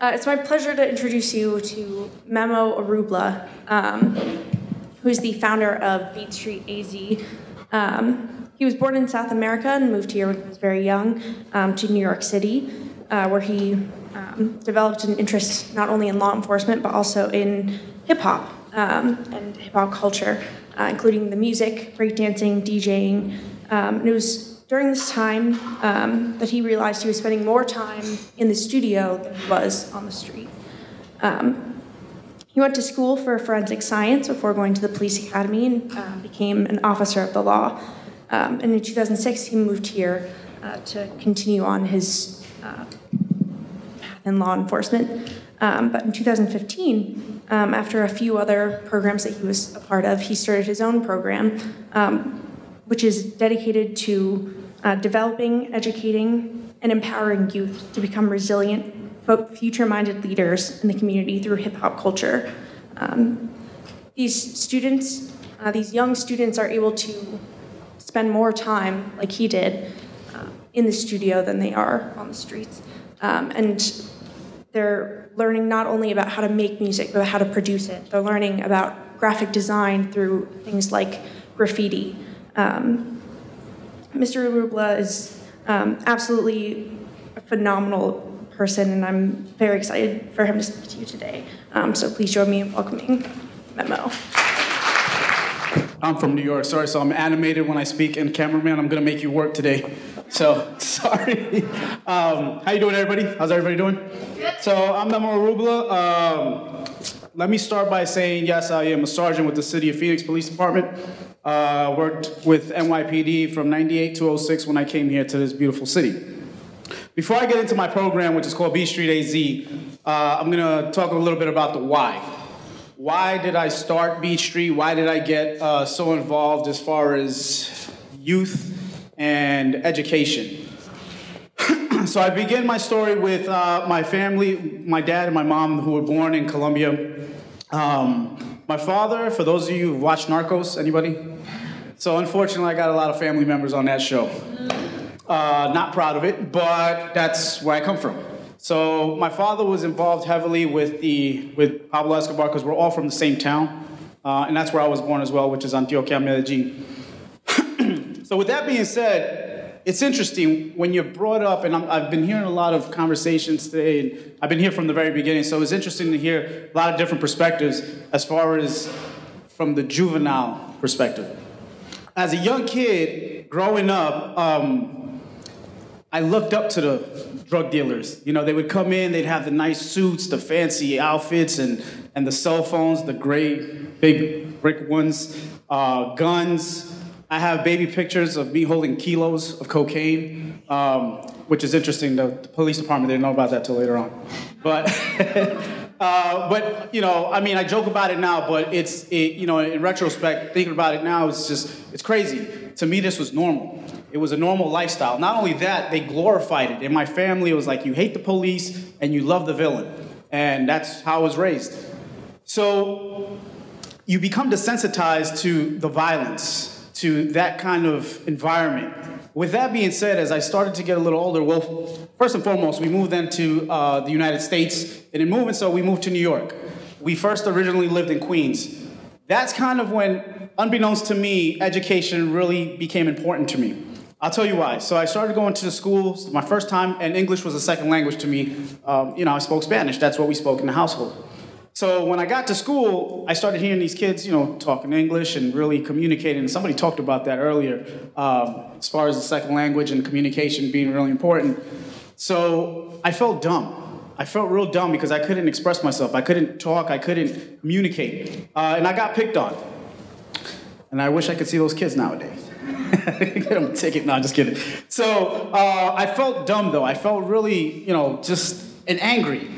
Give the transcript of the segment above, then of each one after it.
Uh, it's my pleasure to introduce you to Memo Arrubla, um, who's the founder of Beat Street AZ. Um, he was born in South America and moved here when he was very young um, to New York City, uh, where he um, developed an interest not only in law enforcement but also in hip hop um, and hip hop culture, uh, including the music, breakdancing, DJing. Um, it was during this time um, that he realized he was spending more time in the studio than he was on the street. Um, he went to school for forensic science before going to the police academy and uh, became an officer of the law. Um, and in 2006, he moved here uh, to continue on his uh, in law enforcement. Um, but in 2015, um, after a few other programs that he was a part of, he started his own program, um, which is dedicated to uh, developing, educating, and empowering youth to become resilient, future minded leaders in the community through hip hop culture. Um, these students, uh, these young students, are able to spend more time, like he did, uh, in the studio than they are on the streets. Um, and they're learning not only about how to make music, but how to produce it. They're learning about graphic design through things like graffiti. Um, Mr. Arrubla is um, absolutely a phenomenal person, and I'm very excited for him to speak to you today. Um, so please join me in welcoming Memo. I'm from New York, sorry, so I'm animated when I speak, and cameraman, I'm gonna make you work today. So, sorry. Um, how you doing, everybody? How's everybody doing? Good. So, I'm Memo Arrubla. Um, let me start by saying, yes, I am a sergeant with the City of Phoenix Police Department. Uh, worked with NYPD from 98 to 06 when I came here to this beautiful city. Before I get into my program, which is called Beat Street AZ, uh, I'm gonna talk a little bit about the why. Why did I start Beat Street? Why did I get uh, so involved as far as youth and education? so I begin my story with uh, my family, my dad and my mom, who were born in Colombia. Um, my father, for those of you who've watched Narcos, anybody? So unfortunately, I got a lot of family members on that show. Uh, not proud of it, but that's where I come from. So my father was involved heavily with the with Pablo Escobar because we're all from the same town, uh, and that's where I was born as well, which is Antioquia, Medellin. so with that being said, it's interesting when you're brought up, and i have been hearing a lot of conversations today, and I've been here from the very beginning, so it's interesting to hear a lot of different perspectives as far as from the juvenile perspective. As a young kid growing up, um, I looked up to the drug dealers. You know, they would come in, they'd have the nice suits, the fancy outfits, and, and the cell phones, the great big brick ones, uh, guns. I have baby pictures of me holding kilos of cocaine, um, which is interesting. The, the, police department didn't know about that till later on. But, uh, but you know, I mean, I joke about it now, but it's, it, you know, in retrospect, thinking about it now, it's just, it's crazy. To me, this was normal. It was a normal lifestyle. Not only that, they glorified it. In my family, it was like you hate the police and you love the villain. And that's how I was raised. So you become desensitized to the violence to that kind of environment. With that being said, as I started to get a little older, well, first and foremost, we moved then to uh, the United States, and in moving so, we moved to New York. We first originally lived in Queens. That's kind of when, unbeknownst to me, education really became important to me. I'll tell you why. So I started going to the school. My first time, and English was a second language to me. Um, you know, I spoke Spanish. That's what we spoke in the household. So when I got to school, I started hearing these kids, you know, talking English and really communicating. And Somebody talked about that earlier, um, as far as the second language and communication being really important. So I felt dumb. I felt real dumb because I couldn't express myself. I couldn't talk. I couldn't communicate, uh, and I got picked on. And I wish I could see those kids nowadays. Get them a ticket. No, I'm just kidding. So uh, I felt dumb though. I felt really, you know, just and angry.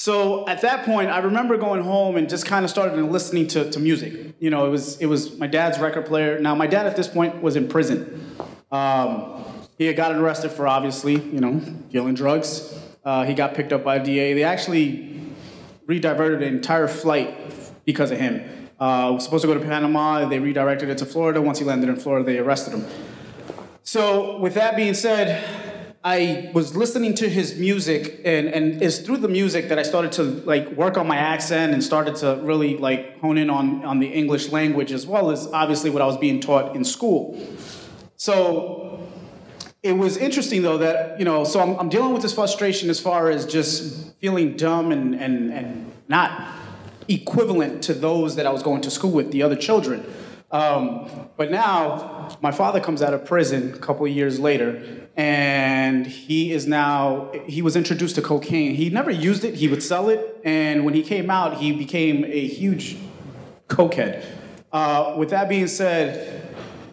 So at that point, I remember going home and just kind of started listening to, to music. You know, it was it was my dad's record player. Now my dad at this point was in prison. Um, he had gotten arrested for obviously, you know, dealing drugs. Uh, he got picked up by DEA. They actually rediverted an entire flight because of him. Uh, was supposed to go to Panama. They redirected it to Florida. Once he landed in Florida, they arrested him. So with that being said, I was listening to his music, and, and it's through the music that I started to like work on my accent and started to really like hone in on, on the English language as well as obviously what I was being taught in school. So it was interesting though that, you know, so I'm, I'm dealing with this frustration as far as just feeling dumb and, and, and not equivalent to those that I was going to school with, the other children. Um, but now, my father comes out of prison a couple years later, and he is now, he was introduced to cocaine. He never used it, he would sell it, and when he came out, he became a huge cokehead. Uh, with that being said,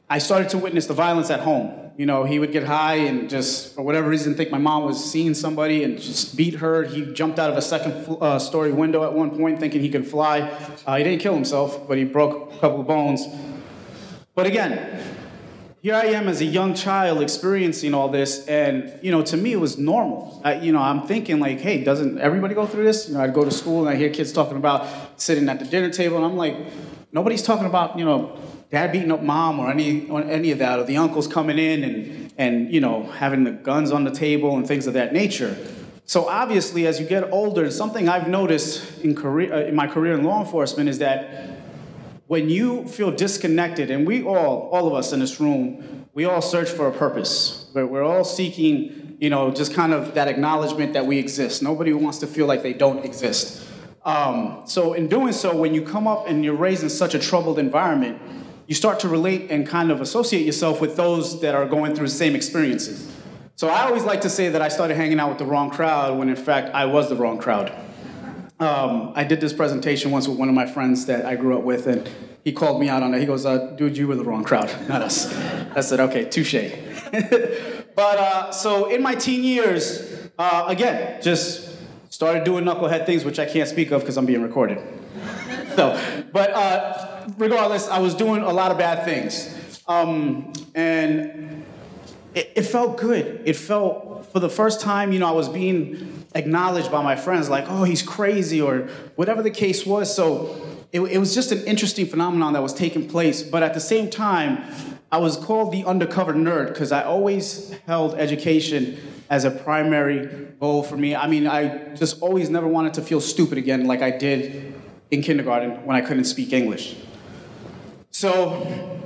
I started to witness the violence at home. You know, he would get high and just, for whatever reason, think my mom was seeing somebody and just beat her. He jumped out of a second uh, story window at one point thinking he could fly. Uh, he didn't kill himself, but he broke a couple of bones. But again, here I am as a young child experiencing all this, and you know, to me it was normal. I, you know, I'm thinking like, hey, doesn't everybody go through this? You know, I'd go to school and I hear kids talking about sitting at the dinner table, and I'm like, nobody's talking about you know, dad beating up mom or any or any of that, or the uncles coming in and and you know, having the guns on the table and things of that nature. So obviously, as you get older, something I've noticed in career uh, in my career in law enforcement is that when you feel disconnected, and we all, all of us in this room, we all search for a purpose. But we're all seeking, you know, just kind of that acknowledgement that we exist. Nobody wants to feel like they don't exist. Um, so in doing so, when you come up and you're raised in such a troubled environment, you start to relate and kind of associate yourself with those that are going through the same experiences. So I always like to say that I started hanging out with the wrong crowd when in fact I was the wrong crowd. Um, I did this presentation once with one of my friends that I grew up with, and he called me out on it. He goes, uh, "Dude, you were the wrong crowd, not us." I said, "Okay, touche." but uh, so in my teen years, uh, again, just started doing knucklehead things, which I can't speak of because I'm being recorded. so, but uh, regardless, I was doing a lot of bad things, um, and it, it felt good. It felt for the first time, you know, I was being acknowledged by my friends, like, oh, he's crazy, or whatever the case was. So it, it, was just an interesting phenomenon that was taking place. But at the same time, I was called the undercover nerd because I always held education as a primary goal for me. I mean, I just always never wanted to feel stupid again like I did in kindergarten when I couldn't speak English. So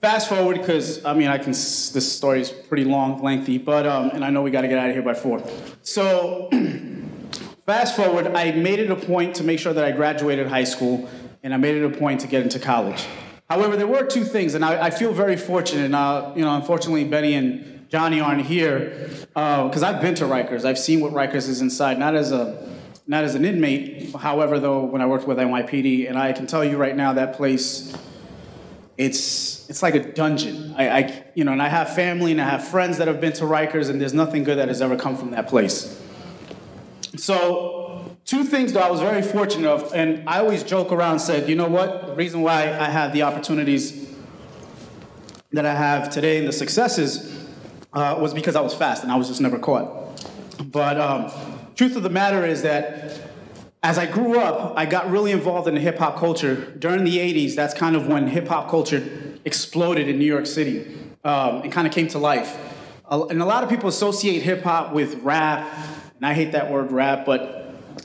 fast forward because I mean I can this story is pretty long, lengthy, but um, and I know we got to get out of here by four. So fast forward, I made it a point to make sure that I graduated high school, and I made it a point to get into college. However, there were two things, and I, I feel very fortunate. Uh, you know, unfortunately, Benny and Johnny aren't here because uh, I've been to Rikers. I've seen what Rikers is inside, not as a not as an inmate. However, though, when I worked with NYPD, and I can tell you right now that place it's it's like a dungeon. I, I, you know, and I have family and I have friends that have been to Rikers, and there's nothing good that has ever come from that place. So, two things that I was very fortunate of, and I always joke around and said, you know what? The reason why I have the opportunities that I have today and the successes uh, was because I was fast and I was just never caught. But um, truth of the matter is that as I grew up, I got really involved in the hip hop culture. During the 80s, that's kind of when hip hop culture exploded in New York City um, and kind of came to life. And a lot of people associate hip hop with rap, and I hate that word rap, but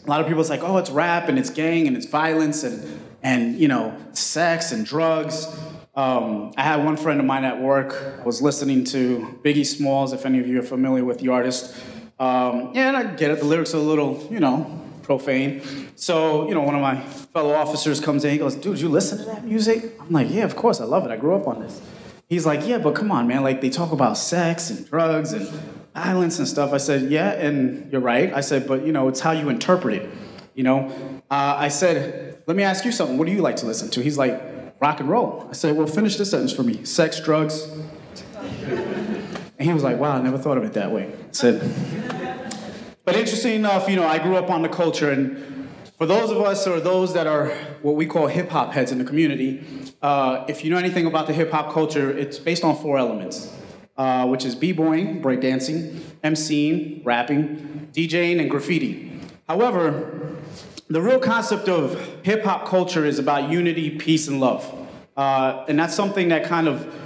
a lot of people it's like, oh, it's rap and it's gang and it's violence and, and you know, sex and drugs. Um, I had one friend of mine at work. I was listening to Biggie Smalls, if any of you are familiar with the artist. Um, and I get it. The lyrics are a little, you know, profane. So, you know, one of my fellow officers comes in, he goes, dude, you listen to that music? I'm like, yeah, of course, I love it. I grew up on this. He's like, yeah, but come on, man. Like, they talk about sex and drugs and violence and stuff. I said, yeah, and you're right. I said, but, you know, it's how you interpret it. You know, uh, I said, let me ask you something. What do you like to listen to? He's like, rock and roll. I said, well, finish this sentence for me. Sex, drugs. And he was like, wow, I never thought of it that way. I said, but interesting enough, you know, I grew up on the culture, and for those of us or those that are what we call hip hop heads in the community, uh, if you know anything about the hip hop culture, it's based on four elements, uh, which is b-boying, breakdancing, MCing, rapping, DJing, and graffiti. However, the real concept of hip hop culture is about unity, peace, and love. Uh, and that's something that kind of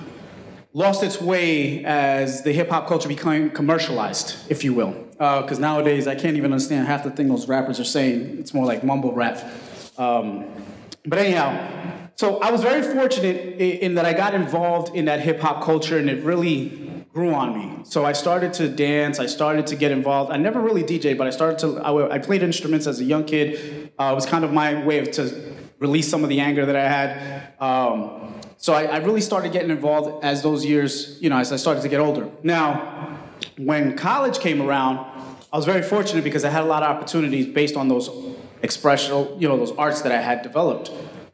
lost its way as the hip hop culture became commercialized, if you will. Because uh, nowadays I can't even understand half the thing those rappers are saying. It's more like mumble rap. Um, but anyhow, so I was very fortunate in, that I got involved in that hip hop culture and it really grew on me. So I started to dance, I started to get involved. I never really DJ, but I started to, I, I played instruments as a young kid. Uh, it was kind of my way of, to release some of the anger that I had. Um, so I, I, really started getting involved as those years, you know, as I started to get older. Now, when college came around, I was very fortunate because I had a lot of opportunities based on those expressional, you know, those arts that I had developed.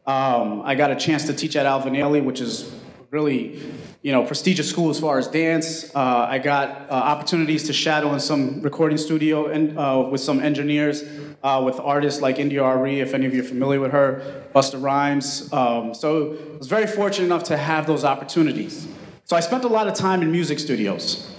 Um, I got a chance to teach at Alvin Ailey, which is really, you know, prestigious school as far as dance. Uh, I got uh, opportunities to shadow in some recording studio and uh, with some engineers uh, with artists like India Arie, if any of you are familiar with her, Busta Rhymes. Um, so I was very fortunate enough to have those opportunities. So I spent a lot of time in music studios.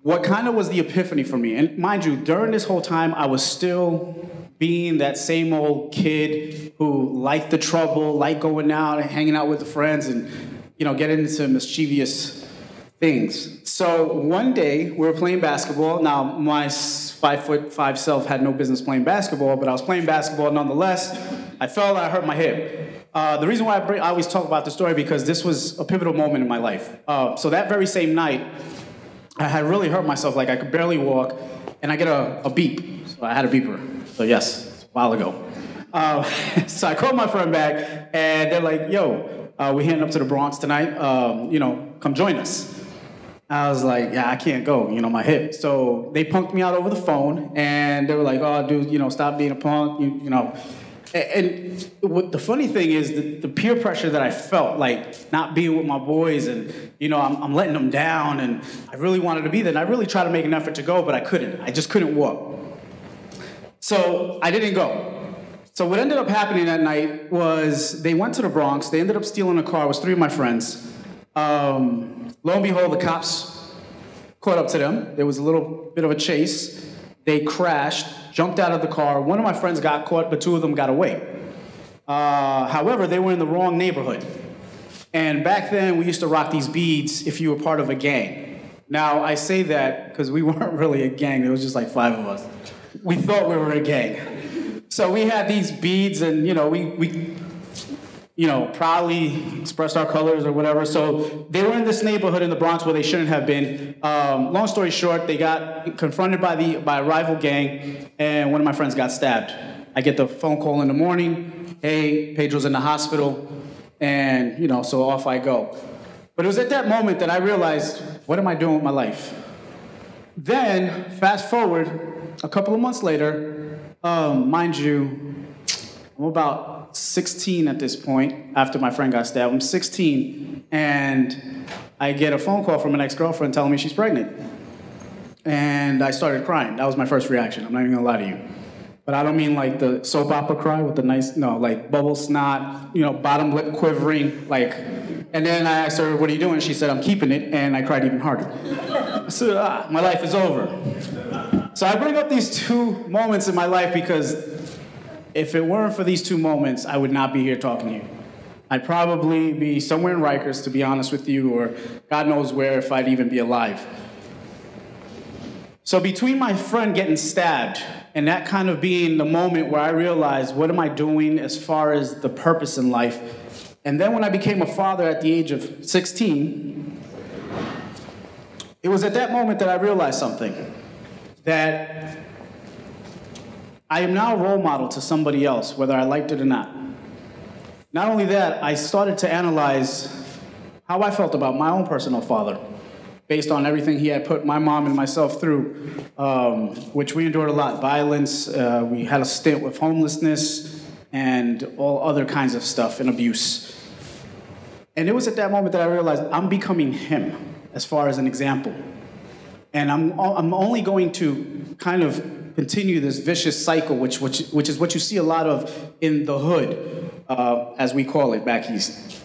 What kind of was the epiphany for me? And mind you, during this whole time, I was still being that same old kid who liked the trouble, liked going out and hanging out with the friends and, you know, getting into mischievous things. So one day we were playing basketball. Now my five foot five self had no business playing basketball, but I was playing basketball nonetheless. I fell. I hurt my hip. Uh, the reason why I, bring, I, always talk about the story because this was a pivotal moment in my life. Uh, so that very same night, I had really hurt myself. Like I could barely walk, and I get a, a beep. So I had a beeper. So yes, a while ago. Uh, so I called my friend back, and they're like, "Yo, uh, we're heading up to the Bronx tonight. Um, you know, come join us." I was like, yeah, I can't go, you know, my hip. So they punked me out over the phone, and they were like, oh, dude, you know, stop being a punk, you, you know. And, what the funny thing is the, the, peer pressure that I felt, like not being with my boys, and you know, I'm, I'm letting them down, and I really wanted to be there. And I really tried to make an effort to go, but I couldn't. I just couldn't walk. So I didn't go. So what ended up happening that night was they went to the Bronx. They ended up stealing a car. It was three of my friends. Um, lo and behold, the cops caught up to them. There was a little bit of a chase. They crashed, jumped out of the car. One of my friends got caught, but two of them got away. Uh, however, they were in the wrong neighborhood. And back then, we used to rock these beads if you were part of a gang. Now, I say that because we weren't really a gang, there was just like five of us. We thought we were a gang. So we had these beads, and you know, we, we you know, proudly expressed our colors or whatever. So they were in this neighborhood in the Bronx where they shouldn't have been. Um, long story short, they got confronted by the by a rival gang, and one of my friends got stabbed. I get the phone call in the morning. Hey, Pedro's in the hospital, and you know, so off I go. But it was at that moment that I realized, what am I doing with my life? Then, fast forward, a couple of months later, um, mind you, I'm about 16 at this point after my friend got stabbed. I'm 16, and I get a phone call from an ex girlfriend telling me she's pregnant. And I started crying. That was my first reaction. I'm not even gonna lie to you. But I don't mean like the soap opera cry with the nice, no, like bubble snot, you know, bottom lip quivering, like. And then I asked her, What are you doing? She said, I'm keeping it. And I cried even harder. Said, Ah, my life is over. So I bring up these two moments in my life because if it weren't for these two moments, I would not be here talking to you. I'd probably be somewhere in Rikers, to be honest with you, or God knows where if I'd even be alive. So, between my friend getting stabbed and that kind of being the moment where I realized, what am I doing as far as the purpose in life? And then when I became a father at the age of 16, it was at that moment that I realized something that I am now a role model to somebody else, whether I liked it or not. Not only that, I started to analyze how I felt about my own personal father based on everything he had put my mom and myself through, um, which we endured a lot violence, uh, we had a stint with homelessness, and all other kinds of stuff and abuse. And it was at that moment that I realized I'm becoming him as far as an example. And I'm, I'm only going to kind of continue this vicious cycle, which, which, which is what you see a lot of in the hood, uh, as we call it back east.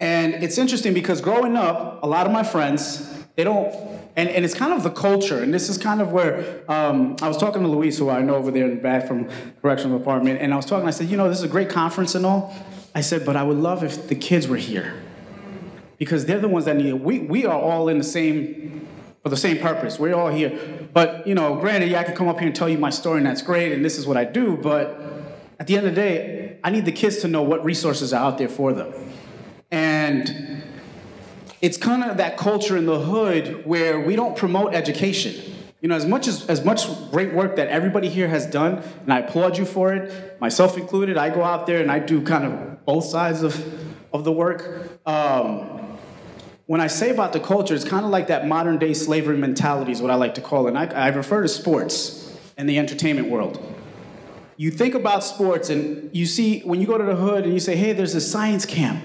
And it's interesting because growing up, a lot of my friends, they don't, and, and it's kind of the culture, and this is kind of where um, I was talking to Luis, who I know over there in the back from correctional department, and I was talking, I said, you know, this is a great conference and all. I said, but I would love if the kids were here. because they're the ones that need it. We, we are all in the same, for the same purpose. We're all here. But, you know, granted, yeah, I can come up here and tell you my story, and that's great, and this is what I do, but at the end of the day, I need the kids to know what resources are out there for them. And it's kind of that culture in the hood where we don't promote education. You know, as much as, as much great work that everybody here has done, and I applaud you for it, myself included, I go out there and I do kind of both sides of, of the work. Um, when I say about the culture, it's kind of like that modern day slavery mentality, is what I like to call it. And I, I refer to sports and the entertainment world. You think about sports, and you see when you go to the hood and you say, hey, there's a science camp.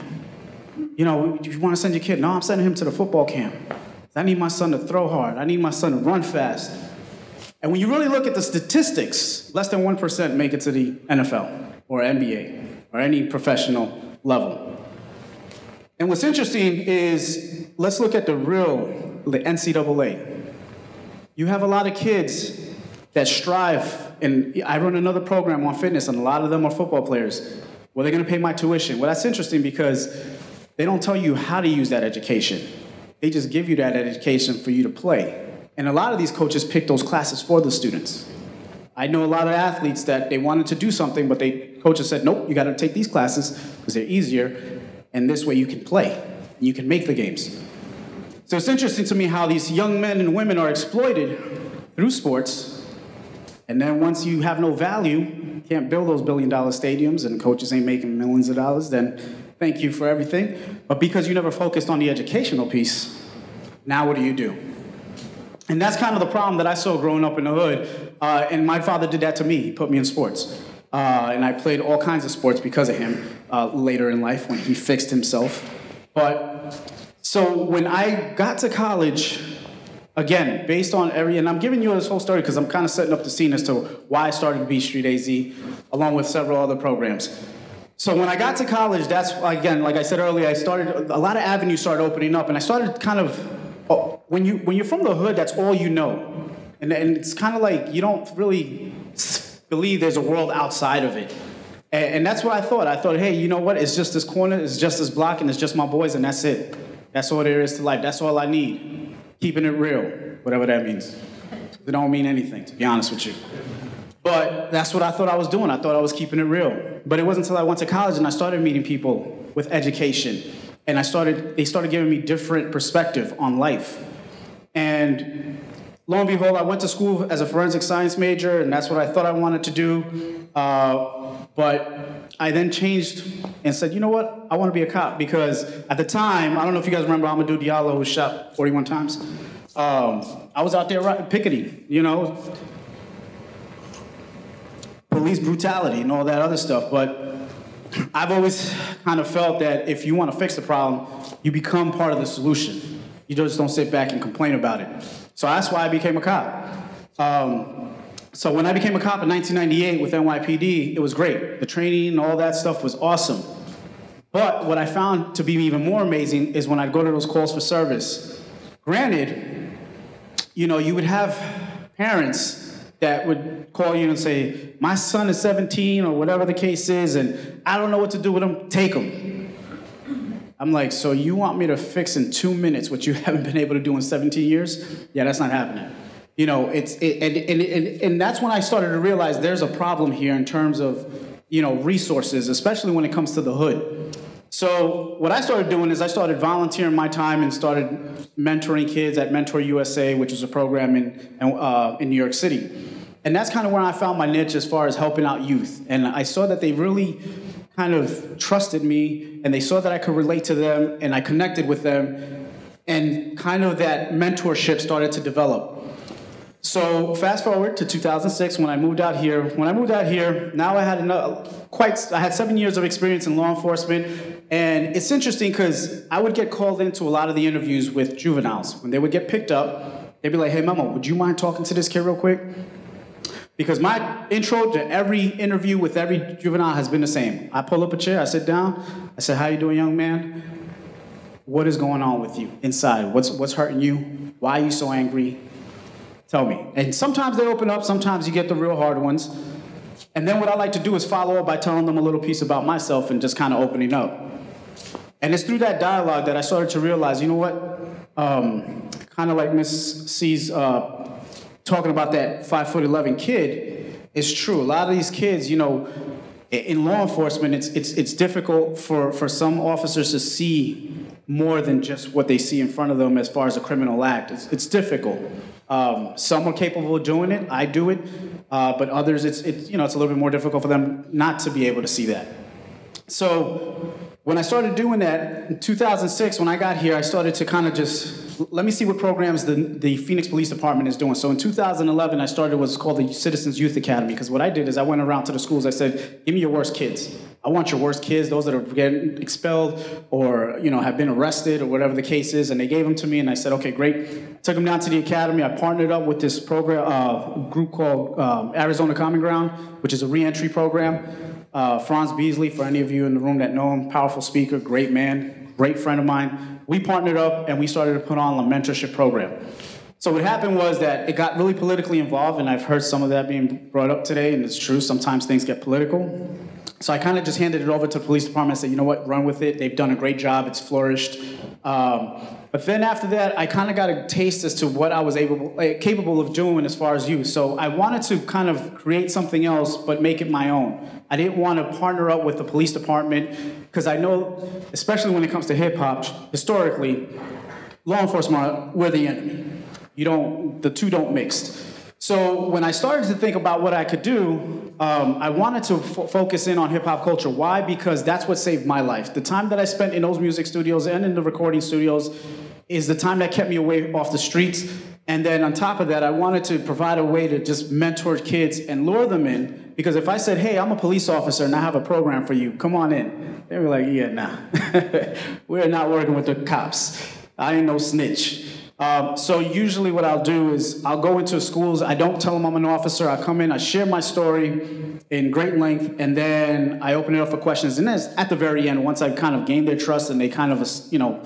You know, you want to send your kid? No, I'm sending him to the football camp. I need my son to throw hard. I need my son to run fast. And when you really look at the statistics, less than 1% make it to the NFL or NBA or any professional level. And what's interesting is let's look at the real, the NCAA. You have a lot of kids that strive, and I run another program on fitness, and a lot of them are football players. Well, they're gonna pay my tuition. Well, that's interesting because they don't tell you how to use that education. They just give you that education for you to play. And a lot of these coaches pick those classes for the students. I know a lot of athletes that they wanted to do something, but they coaches said, nope, you gotta take these classes because they're easier and this way you can play. You can make the games. So it's interesting to me how these young men and women are exploited through sports, and then once you have no value, can't build those billion dollar stadiums, and coaches ain't making millions of dollars, then thank you for everything. But because you never focused on the educational piece, now what do you do? And that's kind of the problem that I saw growing up in the hood. Uh, and my father did that to me. He put me in sports. Uh, and I played all kinds of sports because of him uh, later in life when he fixed himself. But so when I got to college, again, based on every, and I'm giving you this whole story because I'm kind of setting up the scene as to why I started Beat Street AZ, along with several other programs. So when I got to college, that's again, like I said earlier, I started a lot of avenues started opening up, and I started kind of oh, when you when you're from the hood, that's all you know, and, and it's kind of like you don't really believe there's a world outside of it. And, and, that's what I thought. I thought, hey, you know what? It's just this corner, it's just this block, and it's just my boys, and that's it. That's all there is to life. That's all I need. Keeping it real, whatever that means. It don't mean anything, to be honest with you. But that's what I thought I was doing. I thought I was keeping it real. But it wasn't until I went to college and I started meeting people with education. And I started, they started giving me different perspective on life. And lo and behold, I went to school as a forensic science major, and that's what I thought I wanted to do. Uh, but I then changed and said, you know what? I want to be a cop because at the time, I don't know if you guys remember Amadou Diallo was shot 41 times. Um, I was out there picketing, you know, police brutality and all that other stuff. But I've always kind of felt that if you want to fix the problem, you become part of the solution. You just don't sit back and complain about it. So that's why I became a cop. Um, so when I became a cop in 1998 with NYPD, it was great. The training and all that stuff was awesome. But what I found to be even more amazing is when I'd go to those calls for service. Granted, you know, you would have parents that would call you and say, My son is 17 or whatever the case is, and I don't know what to do with him, take him. I'm like, so you want me to fix in two minutes what you haven't been able to do in 17 years? Yeah, that's not happening. You know, it's it, and, and, and, and that's when I started to realize there's a problem here in terms of, you know, resources, especially when it comes to the hood. So what I started doing is I started volunteering my time and started mentoring kids at Mentor USA, which is a program in uh, in New York City. And that's kind of where I found my niche as far as helping out youth. And I saw that they really kind of trusted me and they saw that I could relate to them and I connected with them and kind of that mentorship started to develop. So fast forward to 2006 when I moved out here. When I moved out here, now I had enough, quite I had seven years of experience in law enforcement, and it's interesting because I would get called into a lot of the interviews with juveniles. When they would get picked up, they'd be like, "Hey, Memo, would you mind talking to this kid real quick?" Because my intro to every interview with every juvenile has been the same. I pull up a chair, I sit down, I say, How you doing, young man? What is going on with you inside? What's, what's hurting you? Why are you so angry? Tell me. And sometimes they open up, sometimes you get the real hard ones. And then what I like to do is follow up by telling them a little piece about myself and just kind of opening up. And it's through that dialogue that I started to realize, you know what? Um, kind of like Miss C's uh, talking about that five foot eleven kid, it's true. A lot of these kids, you know, in law enforcement, it's it's it's difficult for for some officers to see more than just what they see in front of them as far as a criminal act. It's, it's difficult. Um, some are capable of doing it. I do it, uh, but others, it's, it's you know it's a little bit more difficult for them not to be able to see that. So when I started doing that in 2006, when I got here, I started to kind of just let me see what programs the, the Phoenix Police Department is doing. So in 2011, I started what's called the Citizens Youth Academy because what I did is I went around to the schools. I said, "Give me your worst kids. I want your worst kids, those that are getting expelled or you know have been arrested or whatever the case is." And they gave them to me, and I said, "Okay, great." Took them down to the academy. I partnered up with this program uh, group called um, Arizona Common Ground, which is a reentry program. Uh, Franz Beasley, for any of you in the room that know him, powerful speaker, great man, great friend of mine. We partnered up and we started to put on a mentorship program. So what happened was that it got really politically involved, and I've heard some of that being brought up today, and it's true. Sometimes things get political. So I kind of just handed it over to the police department and said, you know what, run with it. They've done a great job. It's flourished. Um, but then after that, I kind of got a taste as to what I was able, like, capable of doing as far as youth. So I wanted to kind of create something else, but make it my own. I didn't want to partner up with the police department because I know, especially when it comes to hip hop, historically, law enforcement, we're the enemy. You don't, the two don't mix. So when I started to think about what I could do, um, I wanted to focus in on hip hop culture. Why? Because that's what saved my life. The time that I spent in those music studios and in the recording studios is the time that kept me away off the streets. And then on top of that, I wanted to provide a way to just mentor kids and lure them in. Because if I said, hey, I'm a police officer and I have a program for you, come on in. They were like, yeah, nah. We're not working with the cops. I ain't no snitch. Um, so usually what I'll do is I'll go into schools. I don't tell them I'm an officer. I come in, I share my story in great length, and then I open it up for questions. And then at the very end, once I've kind of gained their trust and they kind of, you know,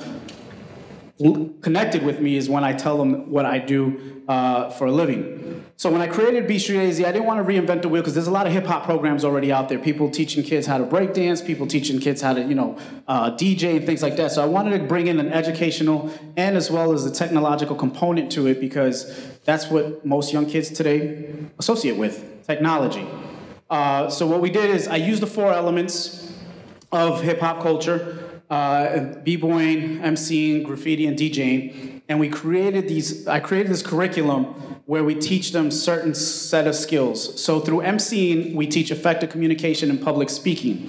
connected with me is when I tell them what I do uh, for a living. So when I created Beat Street AZ, I didn't want to reinvent the wheel because there's a lot of hip hop programs already out there. People teaching kids how to break dance, people teaching kids how to, you know, uh, DJ and things like that. So I wanted to bring in an educational and as well as a technological component to it because that's what most young kids today associate with technology. Uh, so what we did is I used the four elements of hip hop culture uh, b-boying, MCing, graffiti, and DJing. And we created these, I created this curriculum where we teach them certain set of skills. So through MCing, we teach effective communication and public speaking.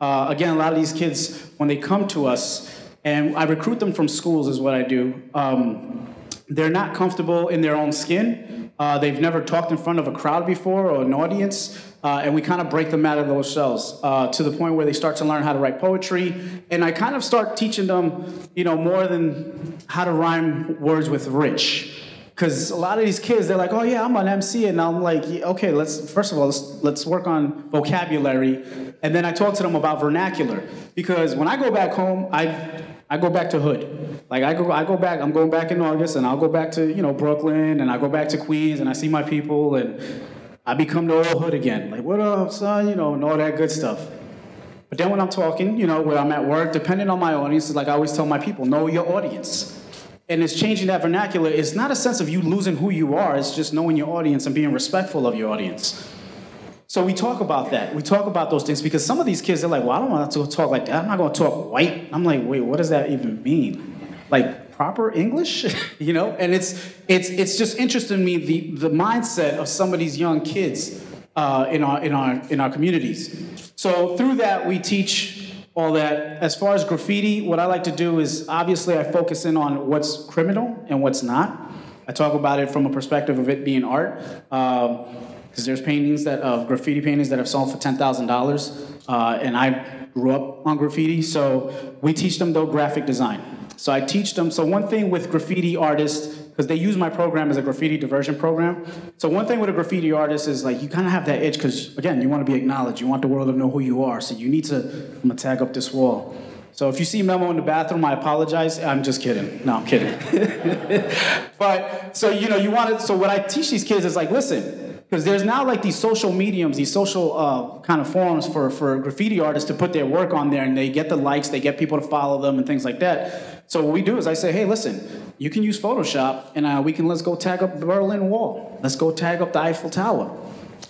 Uh, again, a lot of these kids, when they come to us, and I recruit them from schools is what I do, um, they're not comfortable in their own skin. Uh, they've never talked in front of a crowd before or an audience. Uh, and we kind of break them out of those shells uh, to the point where they start to learn how to write poetry. And I kind of start teaching them, you know, more than how to rhyme words with rich. Because a lot of these kids, they're like, oh yeah, I'm an MC. And I'm like, okay, let's, first of all, let's, let's work on vocabulary. And then I talk to them about vernacular. Because when I go back home, I, I go back to hood. Like I go, I go back, I'm going back in August and I'll go back to, you know, Brooklyn and I go back to Queens and I see my people and I become the old hood again. Like, what up, son? You know, and all that good stuff. But then when I'm talking, you know, when I'm at work, depending on my audience, like I always tell my people, know your audience. And it's changing that vernacular. It's not a sense of you losing who you are, it's just knowing your audience and being respectful of your audience. So we talk about that. We talk about those things because some of these kids, they're like, well, I don't want to talk like that. I'm not going to talk white. I'm like, wait, what does that even mean? Like, proper English, you know? And it's it's it's just interesting to me the the mindset of some of these young kids uh, in our in our in our communities. So through that, we teach all that. As far as graffiti, what I like to do is obviously I focus in on what's criminal and what's not. I talk about it from a perspective of it being art. Because there's paintings that of uh, graffiti paintings that have sold for ten thousand uh, dollars, and I grew up on graffiti, so we teach them though graphic design. So I teach them. So one thing with graffiti artists, because they use my program as a graffiti diversion program. So one thing with a graffiti artist is like you kind of have that itch because again, you want to be acknowledged. You want the world to know who you are. So you need to. I'm gonna tag up this wall. So if you see Memo in the bathroom, I apologize. I'm just kidding. No, I'm kidding. but so you know, you want to. So what I teach these kids is like, listen, because there's now like these social mediums, these social uh, kind of forums for, for graffiti artists to put their work on there and they get the likes, they get people to follow them and things like that. So what we do is I say, hey, listen, you can use Photoshop and uh, we can, let's go tag up the Berlin Wall. Let's go tag up the Eiffel Tower.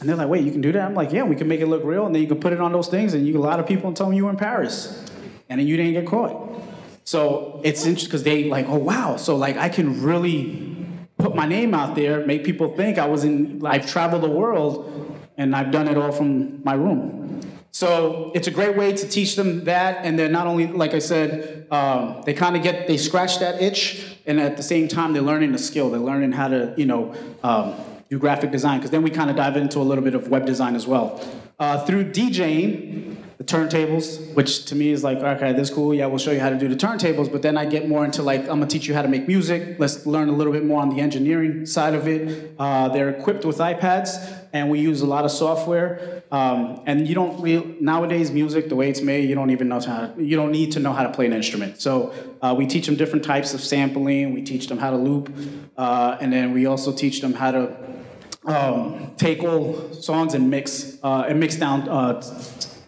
And they're like, wait, you can do that? I'm like, yeah, we can make it look real and then you can put it on those things and you a lot of people and tell them you were in Paris and then you didn't get caught. So it's interesting because they like, oh wow, so like I can really put my name out there, make people think I was in, I've traveled the world, and I've done it all from my room. So it's a great way to teach them that, and then not only, like I said, um, they kind of get, they scratch that itch, and at the same time, they're learning the skill. They're learning how to, you know, um, do graphic design, because then we kind of dive into a little bit of web design as well. Uh, through DJing, the turntables, which to me is like, okay, this is cool. Yeah, we'll show you how to do the turntables. But then I get more into like, I'm gonna teach you how to make music. Let's learn a little bit more on the engineering side of it. Uh, they're equipped with iPads, and we use a lot of software. Um, and you don't nowadays music, the way it's made, you don't even know how. To, you don't need to know how to play an instrument. So uh, we teach them different types of sampling. We teach them how to loop, uh, and then we also teach them how to um, take all songs and mix uh, and mix down uh,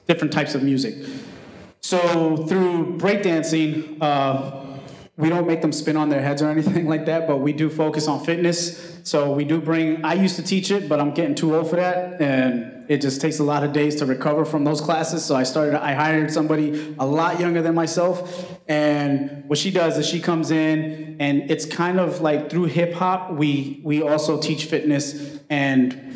different types of music. So through breakdancing, uh, we don't make them spin on their heads or anything like that, but we do focus on fitness. So we do bring, I used to teach it, but I'm getting too old for that, and it just takes a lot of days to recover from those classes. So I started, I hired somebody a lot younger than myself, and what she does is she comes in, and it's kind of like through hip hop, we, we also teach fitness and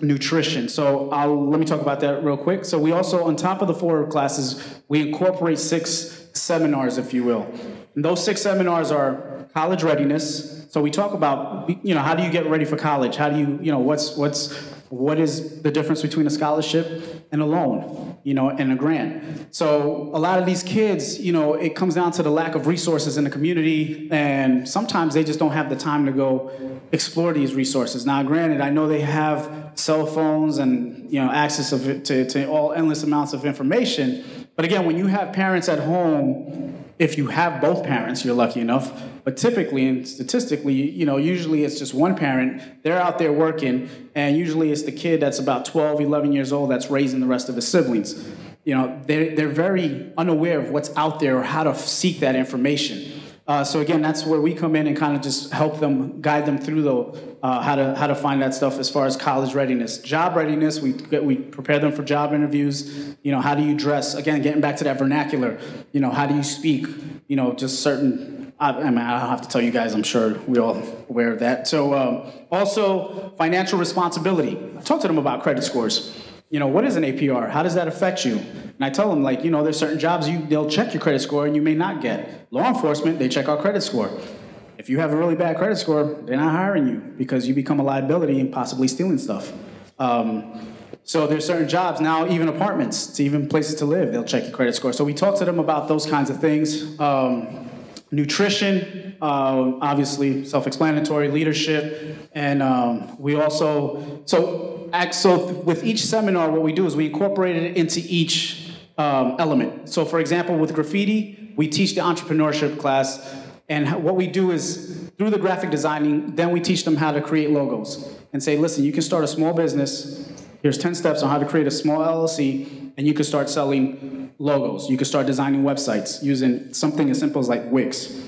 nutrition. So I'll, let me talk about that real quick. So we also, on top of the four classes, we incorporate six seminars, if you will. And those six seminars are college readiness. So we talk about, you know, how do you get ready for college? How do you, you know, what's what's what is the difference between a scholarship and a loan, you know, and a grant? So a lot of these kids, you know, it comes down to the lack of resources in the community, and sometimes they just don't have the time to go explore these resources. Now, granted, I know they have cell phones and you know access of to, to all endless amounts of information, but again, when you have parents at home if you have both parents, you're lucky enough. But typically and statistically, you know, usually it's just one parent. They're out there working, and usually it's the kid that's about 12, 11 years old that's raising the rest of his siblings. You know, they're, they're very unaware of what's out there or how to seek that information. Uh, so again, that's where we come in and kind of just help them, guide them through the uh, how to how to find that stuff as far as college readiness, job readiness. We we prepare them for job interviews. You know, how do you dress? Again, getting back to that vernacular. You know, how do you speak? You know, just certain. I, I mean, I don't have to tell you guys. I'm sure we're all aware of that. So um, also financial responsibility. I talk to them about credit scores you know, what is an APR? How does that affect you? And I tell them, like, you know, there's certain jobs you they'll check your credit score and you may not get. Law enforcement, they check our credit score. If you have a really bad credit score, they're not hiring you because you become a liability and possibly stealing stuff. Um, so there's certain jobs now, even apartments, even places to live, they'll check your credit score. So we talk to them about those kinds of things. Um, nutrition, uh, obviously self-explanatory, leadership, and um, we also so so with each seminar, what we do is we incorporate it into each um, element. So for example, with graffiti, we teach the entrepreneurship class, and what we do is through the graphic designing, then we teach them how to create logos and say, listen, you can start a small business. Here's 10 steps on how to create a small LLC, and you can start selling logos. You can start designing websites using something as simple as like Wix.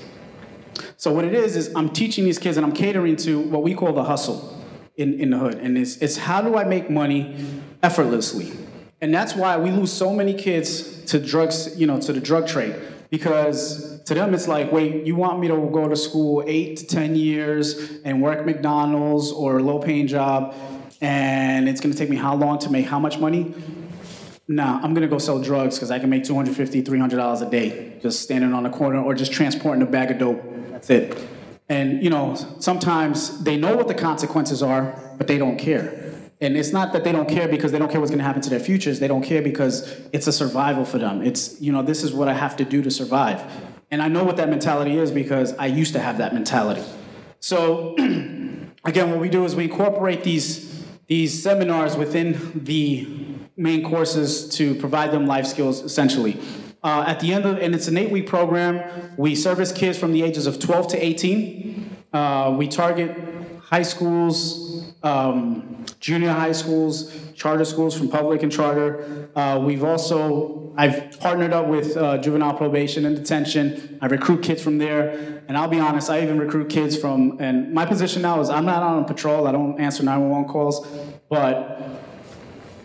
So what it is is I'm teaching these kids and I'm catering to what we call the hustle in, in the hood. And it's, it's how do I make money effortlessly? And that's why we lose so many kids to drugs, you know, to the drug trade. Because to them it's like, wait, you want me to go to school eight to 10 years and work McDonald's or a low paying job, and it's gonna take me how long to make how much money? Nah, I'm gonna go sell drugs because I can make $250, $300 a day just standing on the corner or just transporting a bag of dope. That's it. And you know, sometimes they know what the consequences are, but they don't care. And it's not that they don't care because they don't care what's going to happen to their futures. They don't care because it's a survival for them. It's, you know, this is what I have to do to survive. And I know what that mentality is because I used to have that mentality. So, again, what we do is we incorporate these, these seminars within the main courses to provide them life skills, essentially. Uh, at the end of, and it's an eight-week program. We service kids from the ages of 12 to 18. Uh, we target high schools, um, junior high schools, charter schools from public and charter. Uh, we've also, I've partnered up with uh, juvenile probation and detention. I recruit kids from there. And I'll be honest, I even recruit kids from, and my position now is I'm not on patrol, I don't answer 911 calls, but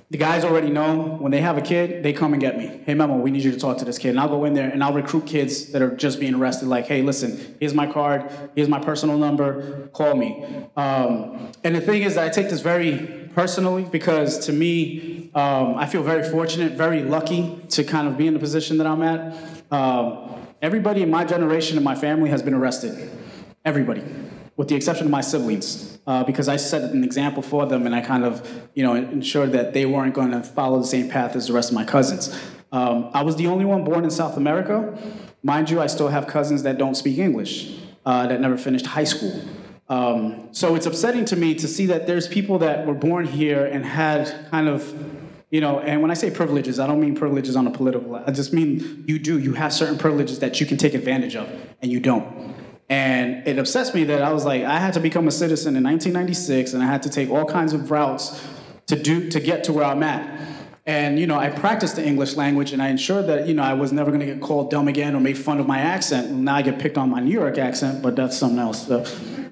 the guys already know when they have a kid, they come and get me. Hey, Memo, we need you to talk to this kid. And I'll go in there and I'll recruit kids that are just being arrested. Like, hey, listen, here's my card, here's my personal number, call me. Um, and the thing is that I take this very personally because to me, um, I feel very fortunate, very lucky to kind of be in the position that I'm at. Um, everybody in my generation and my family has been arrested. Everybody with the exception of my siblings, uh, because I set an example for them and I kind of, you know, ensured that they weren't going to follow the same path as the rest of my cousins. Um, I was the only one born in South America. Mind you, I still have cousins that don't speak English, uh, that never finished high school. Um, so it's upsetting to me to see that there's people that were born here and had kind of you know, and when I say privileges, I don't mean privileges on a political. I just mean you do. You have certain privileges that you can take advantage of, and you don't. And it obsessed me that I was like, I had to become a citizen in 1996, and I had to take all kinds of routes to do to get to where I'm at. And you know, I practiced the English language, and I ensured that you know I was never going to get called dumb again or made fun of my accent. Now I get picked on my New York accent, but that's something else. So.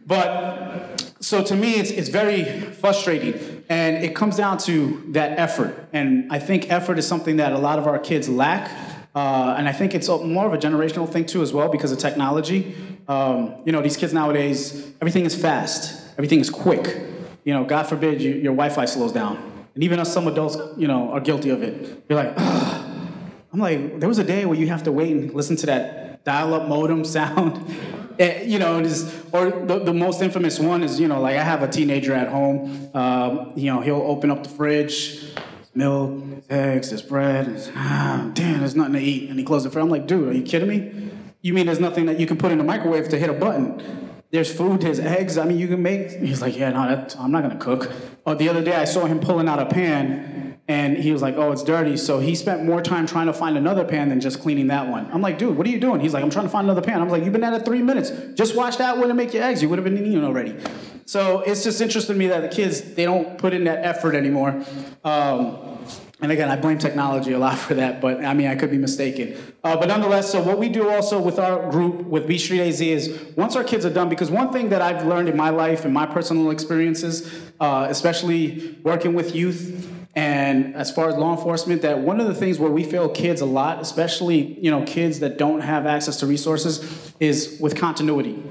But so to me, it's it's very frustrating, and it comes down to that effort. And I think effort is something that a lot of our kids lack. Uh, and I think it's more of a generational thing too, as well, because of technology. Um, you know, these kids nowadays, everything is fast, everything is quick. You know, God forbid you, your Wi-Fi slows down, and even us some adults, you know, are guilty of it. You're like, Ugh. I'm like, there was a day where you have to wait and listen to that dial-up modem sound. Eh, you know, just, or the, the, most infamous one is, you know, like I have a teenager at home. Um, you know, he'll open up the fridge, milk, eggs, there's bread. And, ah, damn, there's nothing to eat. And he closes the fridge. I'm like, dude, are you kidding me? You mean there's nothing that you can put in the microwave to hit a button? There's food, there's eggs. I mean, you can make. He's like, yeah, no, that, I'm not gonna cook. Oh, the other day I saw him pulling out a pan, and he was like, oh, it's dirty. So he spent more time trying to find another pan than just cleaning that one. I'm like, dude, what are you doing? He's like, I'm trying to find another pan. I'm like, you've been at it three minutes. Just wash that one and make your eggs. You would have been eating already. So it's just interesting to me that the kids they don't put in that effort anymore. Um, and again, I blame technology a lot for that, but I mean, I could be mistaken. Uh, but nonetheless, so what we do also with our group, with Beat Street AZ, is once our kids are done, because one thing that I've learned in my life and my personal experiences, uh, especially working with youth and as far as law enforcement, that one of the things where we fail kids a lot, especially you know kids that don't have access to resources, is with continuity.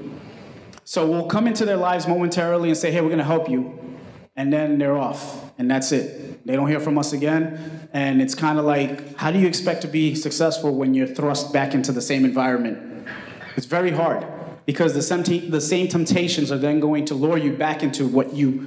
So we'll come into their lives momentarily and say, "Hey, we're going to help you," and then they're off, and that's it. They don't hear from us again. And it's kind of like, how do you expect to be successful when you're thrust back into the same environment? It's very hard because the same, the same temptations are then going to lure you back into what you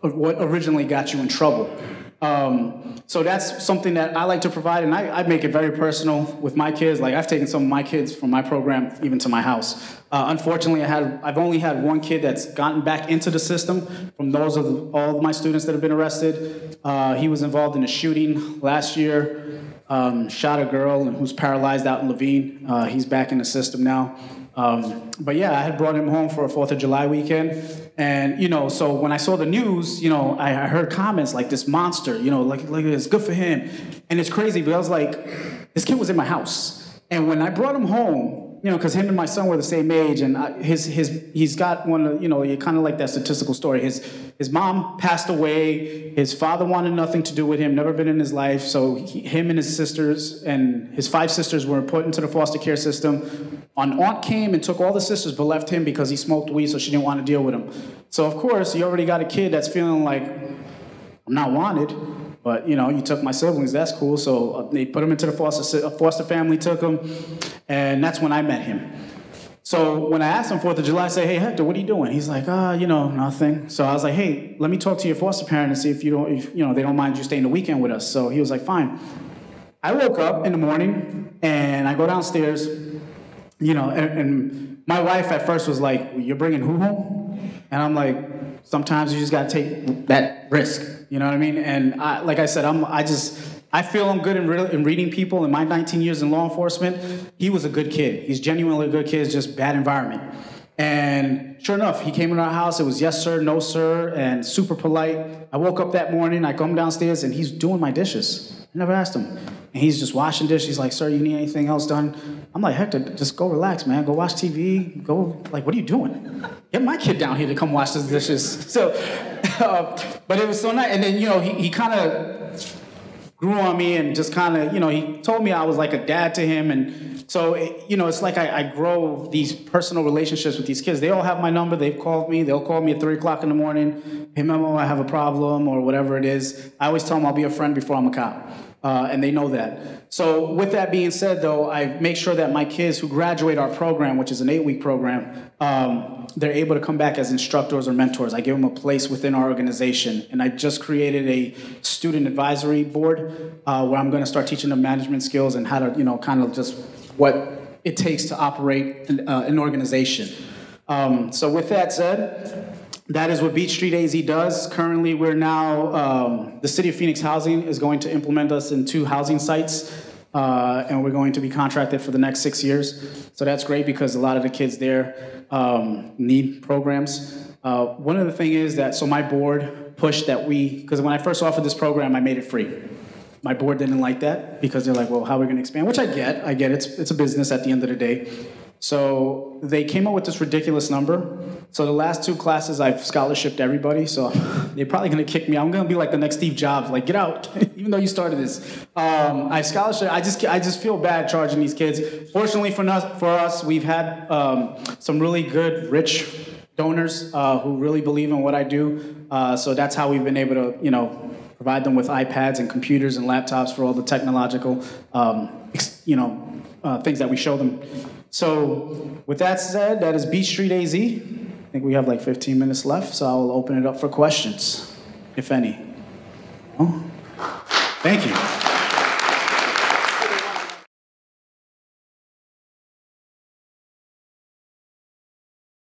what originally got you in trouble. Um, so that's something that I like to provide, and I, I, make it very personal with my kids. Like I've taken some of my kids from my program even to my house. Uh, unfortunately, I had I've only had one kid that's gotten back into the system from those of all of my students that have been arrested. Uh, he was involved in a shooting last year, um, shot a girl and who's paralyzed out in Laveen. Uh, he's back in the system now. Um, but yeah, I had brought him home for a Fourth of July weekend, and you know, so when I saw the news, you know, I, I heard comments like this monster, you know, like like it's good for him, and it's crazy. But I was like, this kid was in my house, and when I brought him home, you know, because him and my son were the same age, and I, his his he's got one you know, you kind of like that statistical story. His his mom passed away. His father wanted nothing to do with him, never been in his life. So he, him and his sisters and his five sisters were put into the foster care system. An aunt came and took all the sisters, but left him because he smoked weed, so she didn't want to deal with him. So of course, you already got a kid that's feeling like I'm not wanted. But you know, you took my siblings. That's cool. So uh, they put him into the foster foster family. Took him, and that's when I met him. So when I asked him Fourth of July, I say, "Hey Hector, what are you doing?" He's like, "Ah, uh, you know, nothing." So I was like, "Hey, let me talk to your foster parent and see if you don't, if, you know, they don't mind you staying the weekend with us." So he was like, "Fine." I woke up in the morning and I go downstairs, you know, and, and my wife at first was like, "You're bringing who home?" And I'm like, "Sometimes you just gotta take that risk." You know what I mean? And I, like I said, I'm I just I feel I'm good in, re- in reading people. In my 19 years in law enforcement, he was a good kid. He's genuinely a good kid. It's just bad environment. And sure enough, he came in our house. It was yes, sir, no, sir, and super polite. I woke up that morning, I come downstairs, and he's doing my dishes. I never asked him. And he's just washing dishes. He's like, sir, you need anything else done? I'm like, Hector, just go relax, man. Go watch TV. Go, like, what are you doing? Get my kid down here to come wash his dishes. So, uh, but it was so nice. And then, you know, he, he kind of grew on me and just kind of, you know, he told me I was like a dad to him. And so, it, you know, it's like I, I, grow these personal relationships with these kids. They all have my number. They've called me. They'll call me at 3 o'clock in the morning. Hey, Memo, I have a problem or whatever it is. I always tell them I'll be a friend before I'm a cop. Uh, and they know that. So, with that being said, though, I make sure that my kids who graduate our program, which is an eight week program, um, they're able to come back as instructors or mentors. I give them a place within our organization. And I just created a student advisory board uh, where I'm going to start teaching them management skills and how to, you know, kind of just what it takes to operate an, uh, an organization. Um, so, with that said, that is what Beat Street AZ does. Currently, we're now, um, the City of Phoenix Housing is going to implement us in two housing sites, uh, and we're going to be contracted for the next six years. So that's great because a lot of the kids there um, need programs. Uh, one of the things is that, so my board pushed that we, because when I first offered this program, I made it free. My board didn't like that because they're like, well, how are we going to expand? Which I get. I get it's, it's a business at the end of the day. So they came up with this ridiculous number. So the last two classes, I've scholarshiped everybody. So they're probably gonna kick me. I'm gonna be like the next Steve Jobs, like get out, even though you started this. Um, I scholarship. I just I just feel bad charging these kids. Fortunately for us, for us, we've had um, some really good, rich donors uh, who really believe in what I do. Uh, so that's how we've been able to, you know, provide them with iPads and computers and laptops for all the technological, um, you know, uh, things that we show them. So, with that said, that is Beat Street AZ. I think we have like 15 minutes left, so I'll open it up for questions, if any. Oh, thank you.